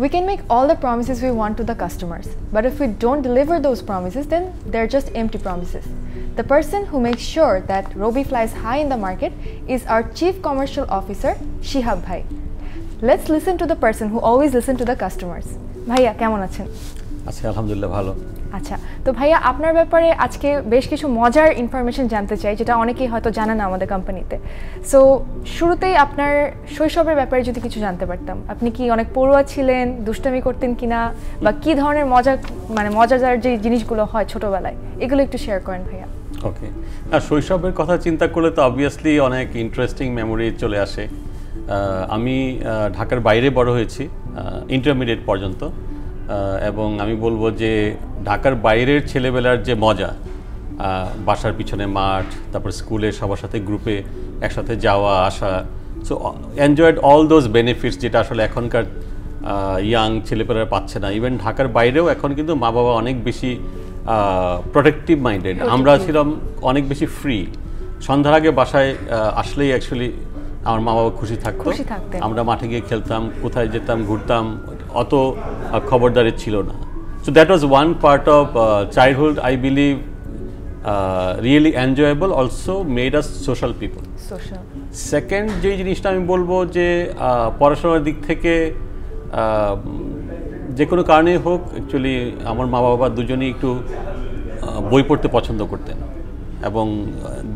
We can make all the promises we want to the customers, but if we don't deliver those promises, then they're just empty promises. The person who makes sure that Robi flies high in the market is our Chief Commercial Officer, Shihab Bhai. Let's listen to the person who always listen to the customers. ভাইয়া কেমন আছেন আচ্ছা আলহামদুলিল্লাহ ভালো আচ্ছা তো ভাইয়া আপনার ব্যাপারে আজকে বেশ কিছু মজার ইনফরমেশন জানতে চাই, যেটা অনেকেই হয়তো জানে না আমাদের কোম্পানিতে সো শুরুতেই আপনার শৈশবের ব্যাপারে যদি কিছু জানতে পারতাম, আপনি কি অনেক পড়ুয়া ছিলেন, দুষ্টামি করতেন কিনা, বা কি ধরনের মজা মানে মজাদার যে জিনিসগুলো হয় ছোটবেলায়, এগুলো একটু শেয়ার করেন ভাইয়া। ওকে আর শৈশবের কথা চিন্তা করলে তো অবভিয়াসলি অনেক ইন্টারেস্টিং মেমোরি চলে আসে। আমি ঢাকার বাইরে বড় হয়েছি ইন্টারমিডিয়েট পর্যন্ত। এবং আমি বলব যে ঢাকার বাইরের ছেলেবেলার যে মজা বাসার পিছনে মাঠ তারপর স্কুলে সবার সাথে গ্রুপে একসাথে যাওয়া আসা so enjoyed all those benefits যেটা আসলে এখনকার ইয়াং ছেলেপেলেরা পাচ্ছে না। ইভেন ঢাকার বাইরেও এখন কিন্তু মা বাবা অনেক বেশি প্রোটেক্টিভ মাইন্ডেড আমরা ছিলাম অনেক বেশি ফ্রি সন্ধ্যার আগে বাসায় আসলেই অ্যাকচুয়ালি আমার মা বাবা খুশি থাকতো আমরা মাঠে গিয়ে খেলতাম কোথায় যেতাম ঘুরতাম অত খবরদারি ছিল না। So that was one part of childhood I believe really enjoyable also made us social people social second যে জিনিসটা আমি বলব যে পড়াশোনার দিক থেকে যে কোনো কারণেই হোক অ্যাকচুয়ালি আমার মা বাবা দুজনেই একটু বই পড়তে পছন্দ করতেন। এবং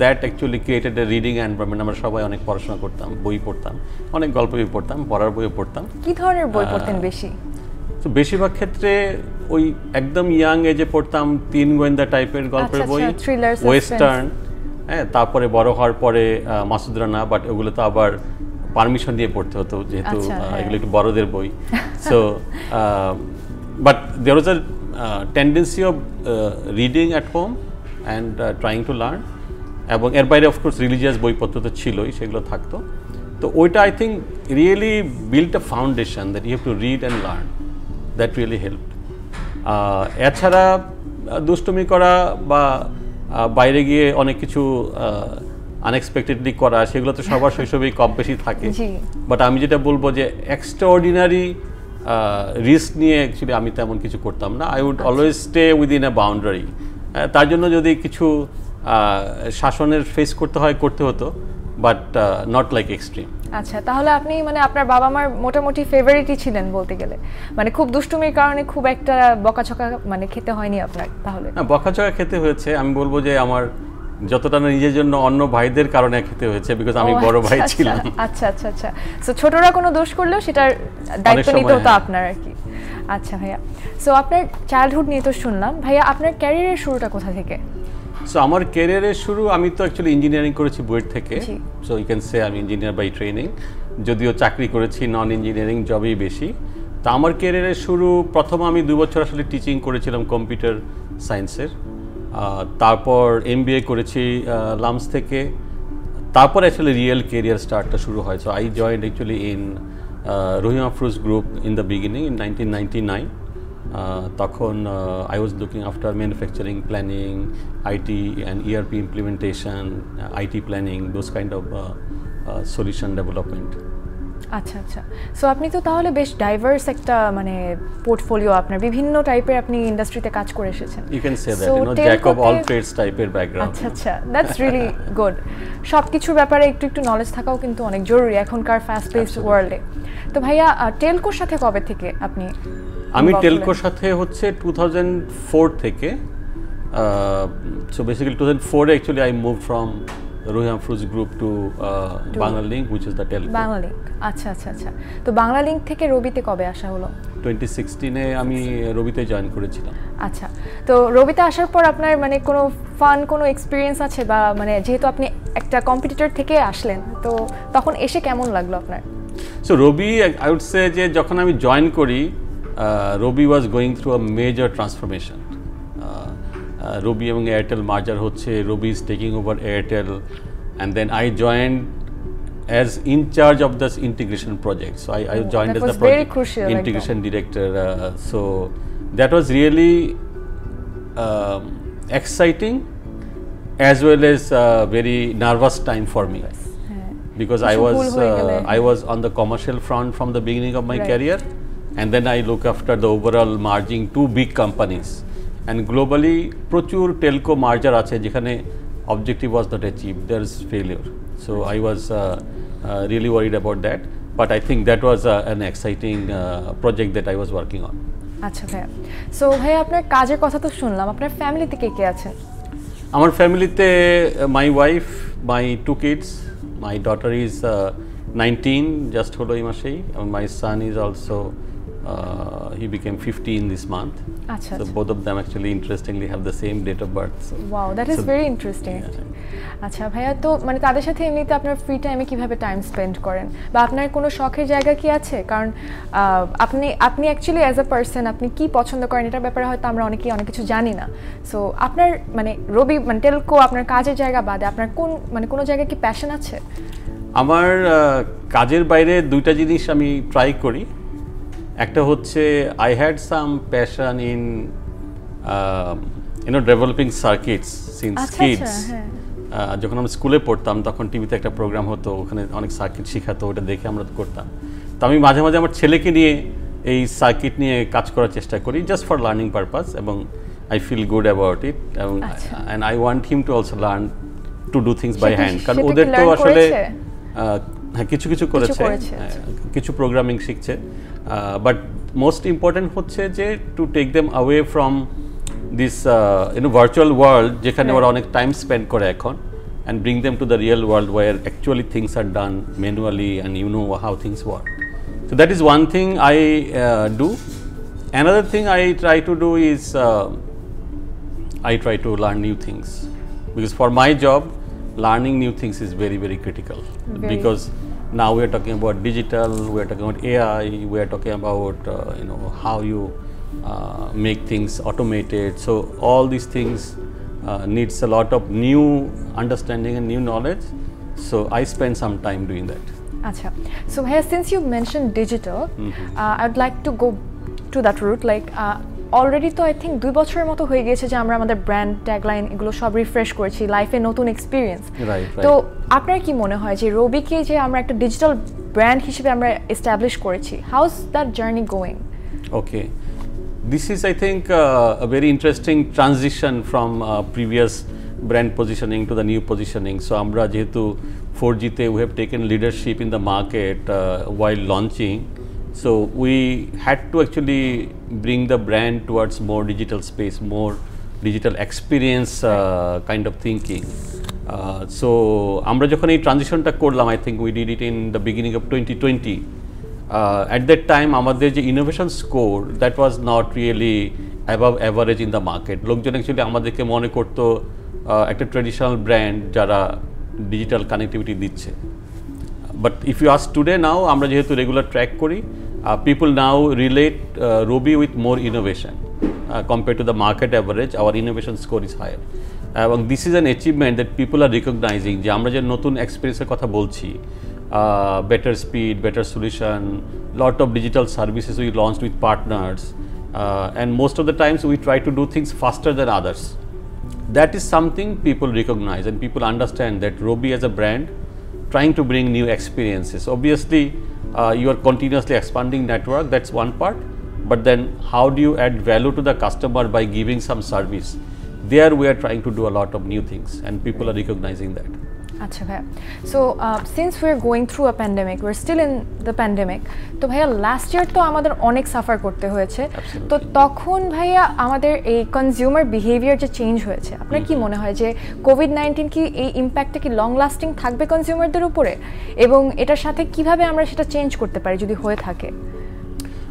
that actually created a reading environment আমরা সবাই অনেক পড়াশোনা করতাম বই পড়তাম অনেক গল্প বই পড়তাম পড়ার বইও পড়তাম। কি ধরনের বই পড়তেন বেশি? তো বেশিরভাগ ক্ষেত্রে ওই একদম ইয়াং এজে পড়তাম তিন গোয়েন্দা টাইপের গল্পের আচ্ছা, বই আচ্ছা, ওয়েস্টার্ন হ্যাঁ তারপরে বড় হওয়ার পরে মাসুদ রানা বাট ওগুলো তো আবার পারমিশন দিয়ে পড়তে হতো যেহেতু আচ্ছা, হ্যাঁ। এগুলো একটু বড়দের বই। So but there was a tendency of reading at home and trying to learn এবং এর বাইরে অফকোর্স রিলিজিয়াস বইপত্র তো ছিলই সেগুলো থাকতো। তো ওইটা I think really build a foundation that you have to read and learn that really help এছাড়া দুষ্টুমি করা বা বাইরে গিয়ে অনেক কিছু আনএক্সপেক্টেডলি করা সেগুলো তো সবার শৈশবেই কম বেশি থাকে। বাট আমি যেটা বলব যে এক্সট্রা অর্ডিনারি রিস্ক নিয়ে অ্যাকচুয়ালি আমি তেমন কিছু করতাম না। I would always stay within a boundary তার জন্য যদি কিছু শাসনের ফেস করতে হয় করতে হতো। বাট নট লাইক এক্সট্রিম আচ্ছা তাহলে আপনি মানে আপনার বাবা মার মোটামুটি ফেভারিটই ছিলেন বলতে গেলে। মানে খুব দুষ্টুমির কারণে খুব একটা বকাছকা মানে খেতে হয়নি আপনার তাহলে? না বকাচকা খেতে হয়েছে। আমি বলব যে আমার যতটা না নিজের জন্য অন্য ভাইদের কারণে খেতে হয়েছে বিকজ আমি বড় আচ্ছা, ভাই আচ্ছা, ছিলাম। আচ্ছা আচ্ছা আচ্ছা। সো ছোটরা কোনো দোষ করলেও সেটার দায়িত্ব সময়, নিতে হতো হ্যাঁ। আপনার আর কি। আচ্ছা ভাইয়া। সো আপনার চাইল্ডহুড নিয়ে তো শুনলাম। ভাইয়া আপনার ক্যারিয়ারের শুরুটা কোথা থেকে? সো আমার ক্যারিয়ারের শুরু আমি তো অ্যাকচুয়ালি ইঞ্জিনিয়ারিং করেছি বুয়েট থেকে। সো ইউ ক্যান সে আমি ইঞ্জিনিয়ার বাই ট্রেনিং যদিও চাকরি করেছি নন ইঞ্জিনিয়ারিং জবই বেশি। তা আমার ক্যারিয়ারের শুরু প্রথম আমি দু বছর আসলে টিচিং করেছিলাম কম্পিউটার সায়েন্সের তারপর এম করেছি লামস থেকে। তারপর অ্যাকচুয়ালি রিয়েল কেরিয়ার স্টার্টটা শুরু হয়। So I joined actually in Rahim Afroz group in the beginning in nineteen ninety nine তখন I was looking after manufacturing planning IT and ERP implementation IT planning those kind of solution development আচ্ছা আচ্ছা। So আপনি তো তাহলে বেশ diverse একটা মানে portfolio আপনার বিভিন্ন টাইপের আপনি ইন্ডাস্ট্রিতে কাজ করে এসেছেন। You can say that you know jack of all trades টাইপের ব্যাকগ্রাউন্ড আচ্ছা আচ্ছা। দ্যাটস রিয়েলি গুড সব কিছুর ব্যাপারে একটু একটু নলেজ থাকাও কিন্তু অনেক জরুরি এখনকার ফাস্ট পেস ওয়ার্ল্ডে তো ভাইয়া টেলকোর সাথে কবে থেকে আপনি আমি টেলকোর সাথে হচ্ছে টু থাউজেন্ড ফোর থেকে সো বেসিক্যালি টু থাউজেন্ড ফোরে actually I move from Rahim Afroz group to Banglalink which is the tel Banglalink আচ্ছা আচ্ছা আচ্ছা। তো বাংলা লিঙ্ক থেকে রবিতে কবে আসা হলো? টোয়েন্টি সিক্সটিনে আমি রবিতে জয়েন করেছিলাম। আচ্ছা। তো রবিতে আসার পর আপনার মানে কোনো ফান কোনো এক্সপিরিয়েন্স আছে বা মানে যেহেতু আপনি একটা কম্পিটিটর থেকে আসলেন তো তখন এসে কেমন লাগল আপনার? So Robi I would say যে যখন আমি জয়েন করি Robi was going through a major transformation Robi এবং এয়ারটেল মার্জার হচ্ছে Robi is taking over Airtel and then I join as in charge of this integration project. So I, I Oh, joined that as was the very project crucial, like that. integration director. Uh, so that was really um, exciting as well as uh, very nervous time for me হ্যাঁ because I কিছু ভুল was হয়ে গেলে। uh, I was on the commercial front from the beginning of my Right. career. And then I look after the overall merging two big companies. And globally, প্রচুর telco merger আছে যেখানে objective was not achieved, there's failure. So I was uh, uh, really worried about that. But I think that was uh, an exciting uh, project that I was working on. আচ্ছা ভাইয়া so ভাইয়া আপনার কাজের কথা তো শুনলাম আপনার ফ্যামিলিতে কে কে আছেন আমার ফ্যামিলিতে my wife my two kids my daughter is nineteen just হলো এই মাসেই my son is also he became fifteen this month আচ্ছা So achha. both of them actually interestingly have the same date of birth. So wow that is So- very interesting আচ্ছা ভাইয়া তো মানে তাদের সাথে এমনিতে আপনার ফ্রি টাইমে কীভাবে টাইম স্পেন্ড করেন? বা আপনার কোনো শখের জায়গা কি আছে? কারণ আপনি আপনি অ্যাকচুয়ালি অ্যাজ আ পার্সন আপনি কি পছন্দ করেন? এটার ব্যাপারে হয়তো আমরা অনেকেই অনেক কিছু জানি না। সো আপনার মানে রবি মানে টেলকো আপনার কাজের জায়গা বাদে আপনার কোন মানে কোনো জায়গায় কি প্যাশন আছে? আমার কাজের বাইরে দুইটা জিনিস আমি ট্রাই করি। একটা হচ্ছে I had some passion in you know developing circuits since kids. যখন আমরা স্কুলে পড়তাম তখন টিভিতে একটা প্রোগ্রাম হতো ওখানে অনেক সার্কিট শেখাতো ওটা দেখে আমরা করতাম তো আমি মাঝে মাঝে আমার ছেলেকে নিয়ে এই সার্কিট নিয়ে কাজ করার চেষ্টা করি জাস্ট ফর লার্নিং পারপাস এবং I feel good about it এবং। And I want him to also learn to do things by hand কারণ ওদের তো আসলে হ্যাঁ কিছু কিছু করেছে হ্যাঁ, আচ্ছা। কিছু প্রোগ্রামিং শিখছে বাট মোস্ট ইম্পর্টেন্ট হচ্ছে যে to take them away from this you know virtual world যেখানে ওরা অনেক টাইম স্পেন্ড করে এখন and bring them to the real world where actually things are done manually and you know how things work. So that is one thing I uh, do. Another thing I try to do is uh, I try to learn new things because for my job, learning new things is very very critical Very. because now we are talking about digital, we are talking about AI, we are talking about uh, you know how you uh, make things automated. So all these things uh, needs a lot of new understanding and new knowledge. So I spend some time doing that. আচ্ছা so ভাইয়া since you mention digital I would like to go to that route like already তো I think দুই বছরের মতো হয়ে গিয়েছে যে আমরা আমাদের ব্র্যান্ড ট্যাগলাইন এগুলো সব রিফ্রেশ করেছি লাইফে নতুন এক্সপিরিয়েন্স Right, তো right. আপনার কি মনে হয় যে রবিকে যে আমরা একটা ডিজিটাল ব্র্যান্ড হিসেবে আমরা এস্টাবলিশ করেছি how is that journey going okay this is I think very interesting transition from previous brand positioning to the new positioning so আমরা যেহেতু ফোর জিতে we have taken leadership in the market while launching so we had to actually bring the brand towards more digital space more digital experience kind of thinking Uh, so, আমরা যখন এই ট্রানজিশনটা করলাম, I think we did it in the beginning of 2020. uh, at that time আমাদের যে innovation score that was not really অ্যাভাব average in the market লোকজন actually আমাদেরকে মনে করতো uh, একটা ট্রেডিশনাল ব্র্যান্ড যারা ডিজিটাল কানেক্টিভিটি দিচ্ছে। But if you ask today now আমরা যেহেতু রেগুলার ট্র্যাক করি people now relate Robi with more innovation compare to the market average our innovation score is higher এবং this is an achievement that people are recognising যে আমরা যে নতুন এক্সপিরিয়েন্সের কথা বলছি uh, better speed, better solution, lot of digital services we launched with partners, uh, and most of the times we try to do things faster than others. That is something people recognize and people understand that Robi as a brand trying to bring new experiences. Obviously, uh, you are continuously expanding network, that's one part, but then how do you add value to the customer by giving some service? There we are trying to do a lot of new things and people are recognizing that. আচ্ছা ভাইয়া so since we are going through a pandemic we are still in the pandemic তো ভাইয়া last year তো আমাদের অনেক suffer করতে হয়েছে. তো তখন ভাইয়া আমাদের এই কনজিউমার বিহেভিয়ার যে চেঞ্জ হয়েছে আপনার কি মনে হয় যে কোভিড নাইন্টিন কি এই ইম্প্যাক্টটা কি লং লাস্টিং থাকবে কনজিউমারদের উপরে এবং এটার সাথে কীভাবে আমরা সেটা চেঞ্জ করতে পারি যদি হয়ে থাকে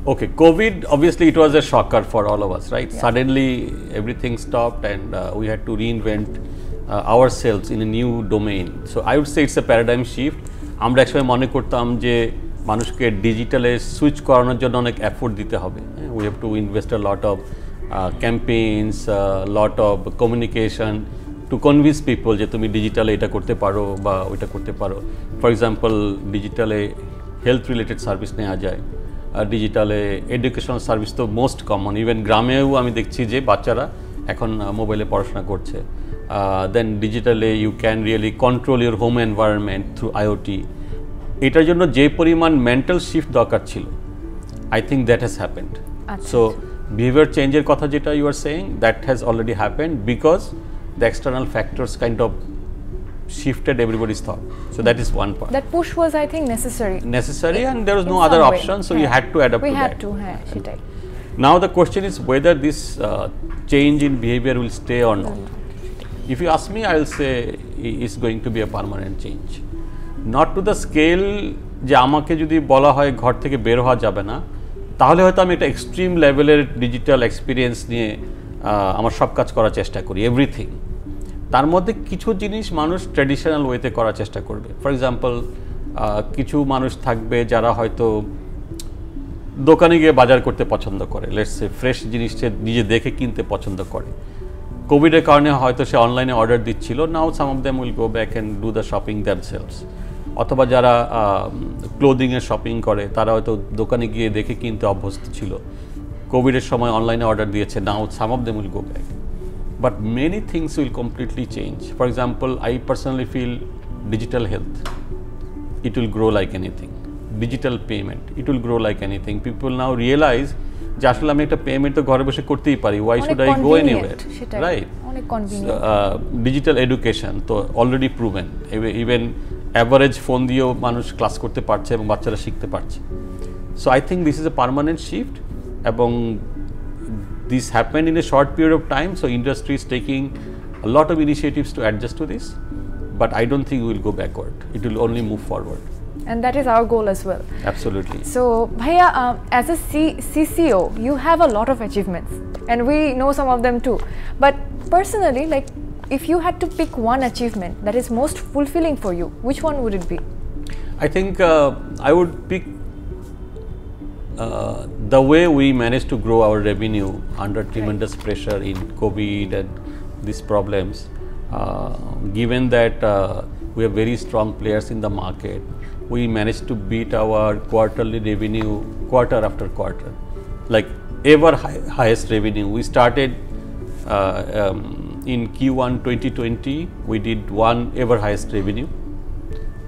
Okay, COVID obviously it was a shocker for all of us, right? Yeah. Suddenly everything stopped and uh, we had to reinvent uh, ourselves in a new domain. So I would say it's a paradigm shift. আমরা একসময় মনে করতাম যে মানুষকে ডিজিটালে switch করানোর জন্য অনেক effort দিতে হবে we have to invest a lot of campaigns lot of communication to convince people যে তুমি ডিজিটালে এটা করতে পারো বা ওইটা করতে পারো ফর এক্সাম্পল ডিজিটালে হেলথ রিলেটেড সার্ভিস নেওয়া যায় ডিজিটালে এডুকেশনাল সার্ভিস তো মোস্ট কমন ইভেন গ্রামেও আমি দেখছি যে বাচ্চারা এখন মোবাইলে পড়াশোনা করছে। Then ডিজিটালে you can really control your home environment through IoT এটার জন্য যে পরিমাণ মেন্টাল শিফট দরকার ছিল I think that has happened. So behaviour চেঞ্জের কথা যেটা you are saying that has already happened because the external factors kind of shifted everybody's thought. So that is one part. That push was I think necessary Necessary and there was no other way, option, so yeah. you হ্যাঁ। had to adapt we to had that. to হ্যাঁ সেটাই Now the question is whether this uh, change in behavior will stay or not. If you ask me, I will say i- it's going to be a permanent change. Not to the scale যে আমাকে যদি বলা হয় ঘর থেকে বের হওয়া যাবে না তাহলে হয়তো আমি একটা এক্সট্রিম লেভেলের ডিজিটাল এক্সপিরিয়েন্স নিয়ে আমার সব কাজ করার চেষ্টা করি এভরিথিং তার মধ্যে কিছু জিনিস মানুষ ট্র্যাডিশনাল ওয়েতে করার চেষ্টা করবে। ফর এক্সাম্পল কিছু মানুষ থাকবে যারা হয়তো দোকানে গিয়ে বাজার করতে পছন্দ করে। লেটস সে ফ্রেশ জিনিস নিজে দেখে কিনতে পছন্দ করে। কোভিডের কারণে হয়তো সে অনলাইনে অর্ডার দিচ্ছিল now some of them will go back and do the shopping them sales অথবা যারা ক্লোদিংয়ের শপিং করে, তারা হয়তো দোকানে গিয়ে দেখে কিনতে অভ্যস্ত ছিল। কোভিডের সময় অনলাইনে অর্ডার দিয়েছে now some of them will go back but many things will completely change. For example, I personally feel digital health, it will grow like anything. Digital payment, it will grow like anything. People now realize যে আসলে আমি একটা payment তো ঘরে বসে করতেই পারি why should I go anywhere. Right. Digital education তো already proven even average phone দিয়েও মানুষ ক্লাস করতে পারছে এবং বাচ্চারা শিখতে পারছে so I think this is a permanent shift এবং this happened in a short period of time so industry is taking a lot of initiatives to adjust to this but i don't think we will go backward it will only move forward and that is our goal as well absolutely So, Bhaiya, um, as a C- CCO, you have a lot of achievements, and we know some of them too. But personally, like, if you had to pick one achievement that is most fulfilling for you, which one would it be? i think uh, i would pick uh, the way we managed to grow our revenue under tremendous pressure in covid and these problems uh, given that uh, we have very strong players in the market we managed to beat our quarterly revenue quarter after quarter. Like ever high, highest revenue. We started uh, um, in q1 2020 we did one ever highest revenue.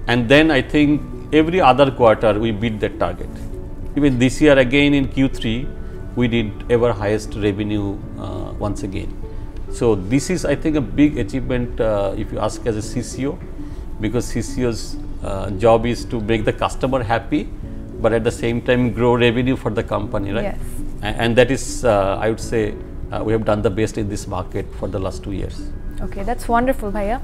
And then I think every other quarter we beat that target. Even this year again in Q3 we did ever highest revenue uh, once again. So this is I think a big achievement uh, if you ask as a CCO because CCO's uh, job is to make the customer happy but at the same time grow revenue for the company right Yes. A- and that is uh, I would say uh, we have done the best in this market for the last two years. Okay, that's wonderful, Bhaiya.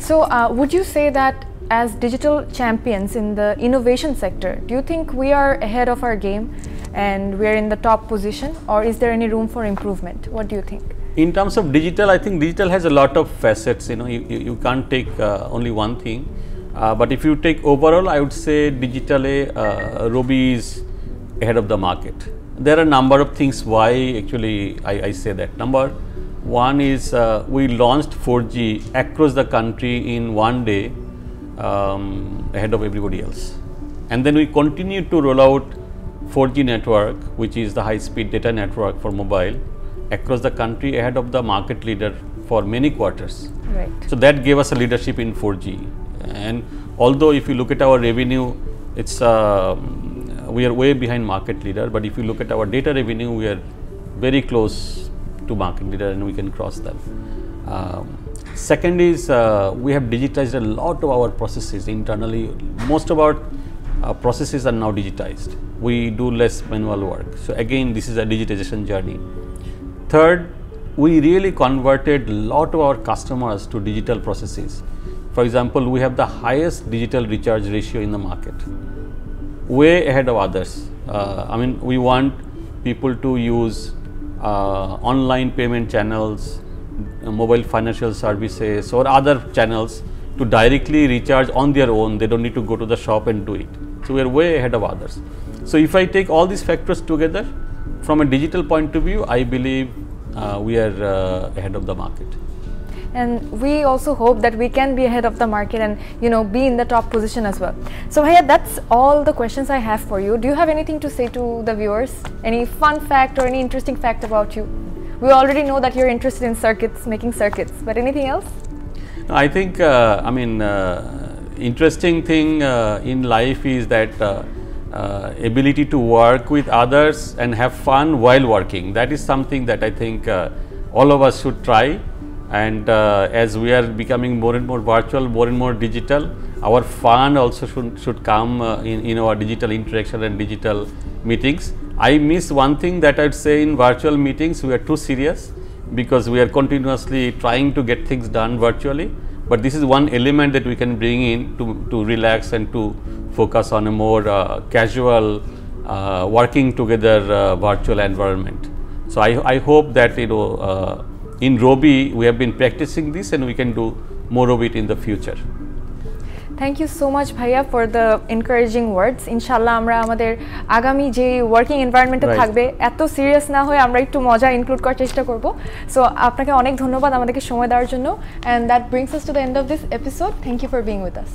So, uh, would you say that as digital champions in the innovation sector, do you think we are ahead of our game and we're in the top position, or is there any room for improvement? What do you think? in terms of digital i think digital has a lot of facets. You know you, you, you can't take uh, only one thing. Uh, but if you take overall i would say digitally uh, robi is ahead of the market. There are a number of things why actually i, I say that. Number one is uh, we launched 4g across the country in one day um, ahead of everybody else and then we continue to roll out 4g network which is the high speed data network for mobile across the country ahead of the market leader for many quarters. Right. So that gave us a leadership in 4G. And although if you look at our revenue, it's um we are way behind market leader. But if you look at our data revenue, we are very close to market leader, and we can cross them. Um, second is uh, we have digitized a lot of our processes internally. Most of our uh, processes are now digitized. We do less manual work. So again, this is a digitization journey. Third, we really converted a lot of our customers to digital processes. For example, we have the highest digital recharge ratio in the market, way ahead of others. Uh, I mean, we want people to use uh, online payment channels, mobile financial services, or other channels to directly recharge on their own. They don't need to go to the shop and do it. So we are way ahead of others. So if I take all these factors together, from a digital point of view, I believe uh, we are uh, ahead of the market. and we also hope that we can be ahead of the market and you know be in the top position as well so Bhaiya, that's all the questions i have for you do you have anything to say to the viewers any fun fact or any interesting fact about you we already know that you're interested in circuits making circuits but anything else I think, uh, I mean, uh, interesting thing uh, in life is that uh, uh, ability to work with others and have fun while working. That is something that I think uh, all of us should try. And as we are becoming more and more virtual, more and more digital, our fun also should, should come in, in our digital interaction and digital meetings. I miss one thing that I'd say in virtual meetings, we are too serious because we are continuously trying to get things done virtually. But this is one element that we can bring in to, to relax and to focus on a more uh, casual uh, working together uh, virtual environment. So I, I hope that you know uh, in Robi we have been practicing this and we can do more of it in the future. Thank you so much ভাইয়া for the encouraging words ইনশাল্লাহ আমরা আমাদের আগামী যে working এনভায়রনমেন্টে থাকবে এত serious না হয়ে আমরা একটু মজা ইনক্লুড করার চেষ্টা করব। সো আপনাকে অনেক ধন্যবাদ আমাদেরকে সময় দেওয়ার জন্য। And that brings us to the end of this episode thank you for being with us